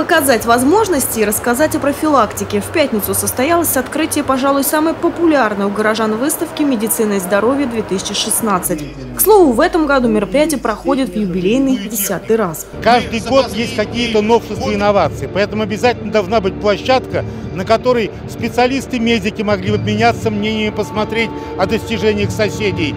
Показать возможности и рассказать о профилактике. В пятницу состоялось открытие, пожалуй, самой популярной у горожан выставки «Медицина и здоровье-2016». К слову, в этом году мероприятие проходит в юбилейный десятый раз. Каждый год есть какие-то новшества и инновации, поэтому обязательно должна быть площадка, на которой специалисты-медики могли бы меняться мнениями, посмотреть о достижениях соседей.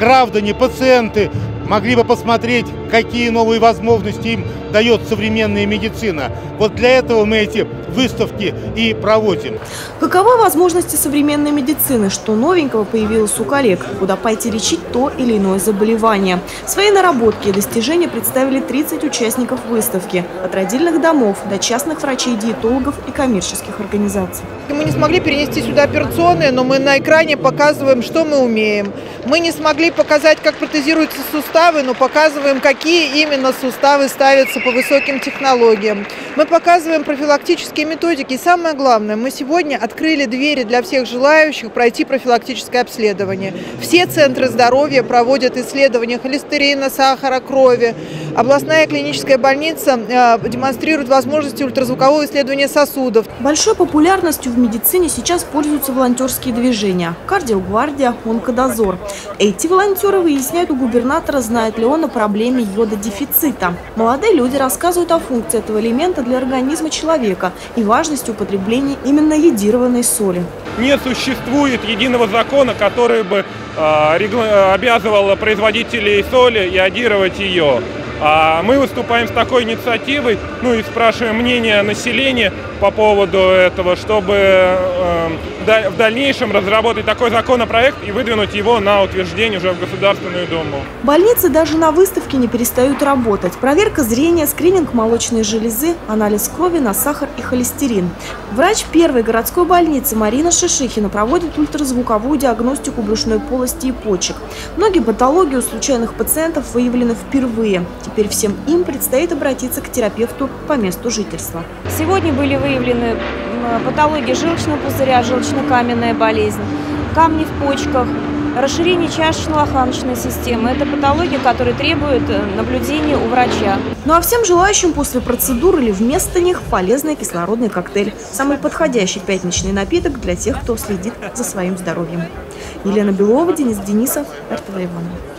Граждане, пациенты могли бы посмотреть, какие новые возможности им дает современная медицина. Вот для этого мы эти выставки и проводим. Каковы возможности современной медицины? Что новенького появилось у коллег? Куда пойти лечить то или иное заболевание? Свои наработки и достижения представили 30 участников выставки. От родильных домов до частных врачей-диетологов и коммерческих организаций. Мы не смогли перенести сюда операционные, но мы на экране показываем, что мы умеем. Мы не смогли показать, как протезируются суставы, но показываем, какие именно суставы ставятся по высоким технологиям. Мы показываем профилактические методики. И самое главное, мы сегодня открыли двери для всех желающих пройти профилактическое обследование. Все центры здоровья проводят исследования холестерина, сахара, крови. Областная клиническая больница э, демонстрирует возможности ультразвукового исследования сосудов. Большой популярностью в медицине сейчас пользуются волонтерские движения. Кардиогвардия, онкодозор. Эти волонтеры выясняют у губернатора, знает ли он о проблеме йододефицита. Молодые люди рассказывают о функции этого элемента для организма человека и важности употребления именно йодированной соли. Не существует единого закона, который бы э, обязывал производителей соли йодировать ее. А мы выступаем с такой инициативой, ну и спрашиваем мнение населения по поводу этого, чтобы э, в дальнейшем разработать такой законопроект и выдвинуть его на утверждение уже в Государственную Думу. Больницы даже на выставке не перестают работать. Проверка зрения, скрининг молочной железы, анализ крови на сахар и холестерин. Врач первой городской больницы Марина Шишихина проводит ультразвуковую диагностику брюшной полости и почек. Многие патологии у случайных пациентов выявлены впервые. Теперь всем им предстоит обратиться к терапевту по месту жительства. Сегодня были выявлены патологии желчного пузыря, желчно-каменная болезнь, камни в почках, расширение чашечно-лоханочной системы. Это патология, которая требует э, наблюдения у врача. Ну а всем желающим после процедур или вместо них полезный кислородный коктейль. Самый подходящий пятничный напиток для тех, кто следит за своим здоровьем. Елена Белова, Денис Денисов, РТВ Иванова.